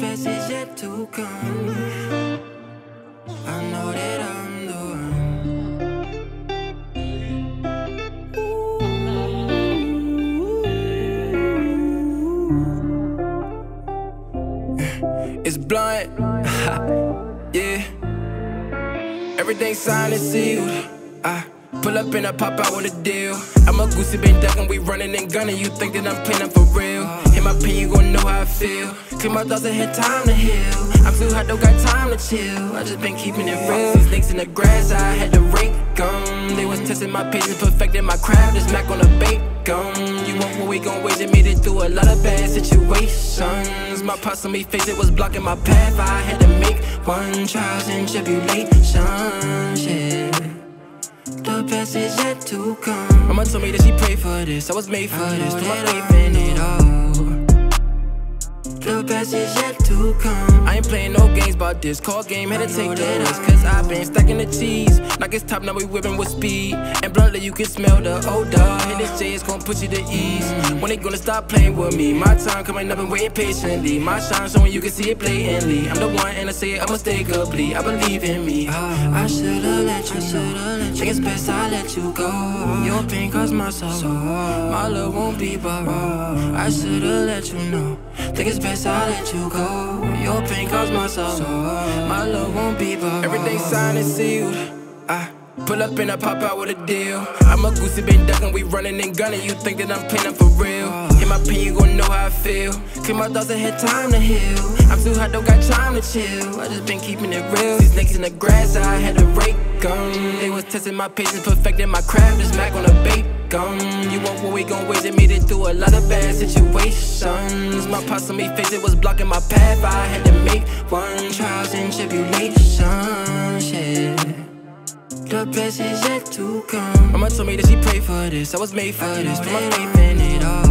best is yet to come. I know that I'm the one. It's blunt, yeah. Everything signed and sealed. I Pull up and I pop out on a deal. I'm a goosey, been ducking, we running and gunning. You think that I'm playing for real? In my pen, you gon' know how I feel. Clear my thoughts and had time to heal. I'm too hot, don't got time to chill. I just been keeping it real. These snakes in the grass, I had to rake them. They was testing my patience, perfecting my craft. This Mac on a gum. You want what we gon' wage and made it through a lot of bad situations. My pops on me face, it was blocking my path. I had to make one trials and tribulations. Yeah. The best is yet to come. Mama told me that she prayed for this. I was made for this. Put my faith in it all. The best is yet to come. I ain't playing no games about this. Call game, had to take the risk. Cause I been stacking the cheese. Like it's top, now we whipping with speed. And bluntly, you can smell the odor. Hit this J is gonna put you to ease. When they gonna stop playing with me? My time coming up and waiting patiently. My shine showing you can see it blatantly. I'm the one and I say it unmistakably. I believe in me. Ah, I should've let you know. Think it's best I let you go. Your pain caused my sorrow. My love won't be borrowed. I should've let you know. Think it's best I let you go. Your pain caused my sorrow. My love won't be borrowed. Everything signed and sealed. I pull up and I pop out with a deal. I'm a goosey, been ducking, we running and gunning. You think that I'm playing for real? In my pen, you gon' know how I feel. Clear my thoughts and had time to heal. I'm too hot, don't got time to chill. I just been keeping it real. These niggas in the grass, I had to rake. They was testing my patience, perfecting my craft. This Mac on a gum. You want what we gon' wage and made it through a lot of bad situations. My pops on me face, it was blocking my path. I had to make The best is yet to come. Mama told me that she prayed for this. I was made for this. Put my faith in it all.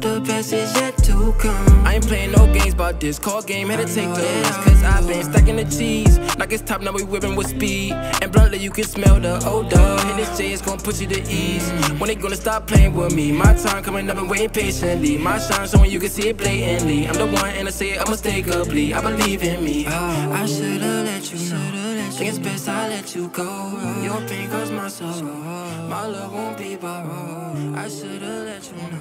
The best is yet to come. I ain't playing no games about this. Call game, had to take the risk. Cause I've been stacking the cheese. Like it's top, now we whipping with speed. And bluntly, you can smell the odor. Hit this J is gonna put you to ease. When they gonna stop playing with me? My time coming up and waiting patiently. My shine showing you can see it blatantly. I'm the one and I say it unmistakably. I believe in me. I should've let you know. Think it's best I let you go. Your pain caused my sorrow. My love won't be borrowed. I should've let you know.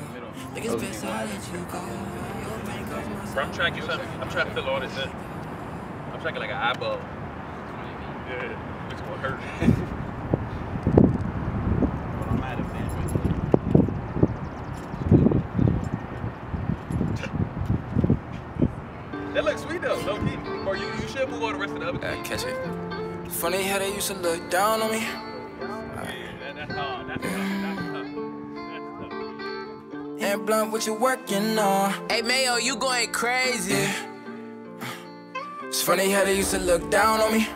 Think it's best I let you go. Your pain caused my sorrow. I'm tracking something. I'm trying to fill all this in. I'm tracking like an eyeball. Yeah, it's gonna hurt. that looks sweet though, low key. Or you, you should move on the rest of the other Uh, catch it. Funny how they used to look down on me. Yeah. AntBlunt, what you working on? Hey Mayo, you going crazy. It's funny how they used to look down on me.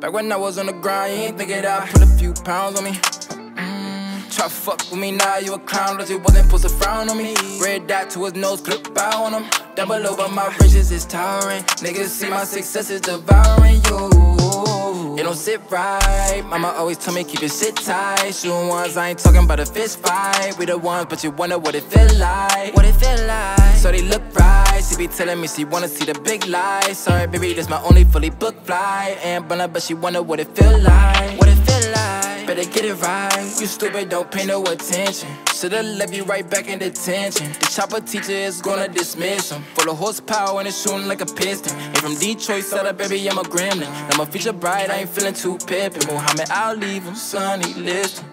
Back when I was on the grind, you ain't think it out, put a few pounds on me. Mm, try to fuck with me now, you a clown, but you wasn't supposed to frown on me. Red dot to his nose, clip out on him. Double over my riches is towering. Niggas see my success is devouring you. It don't sit right. Mama always told me keep your shit tight. Shooting ones, I ain't talking about a fist fight. We the ones, but you wonder what it feel like. What it feel like. So they look right. She be telling me she wanna see the big light. Sorry, baby, this my only fully booked flight. And Bunna, but she wonder what it feel like. What it feel like. Better get it right. You stupid, don't pay no attention. Should've left you right back in detention. The chopper teacher is gonna dismiss him. Full of horsepower and it's shooting like a piston. Ain't from Detroit, set up, baby, I'm a gremlin. Now my future bright, I ain't feeling too pippin'. Muhammad, I'll leave him, sonny, listen.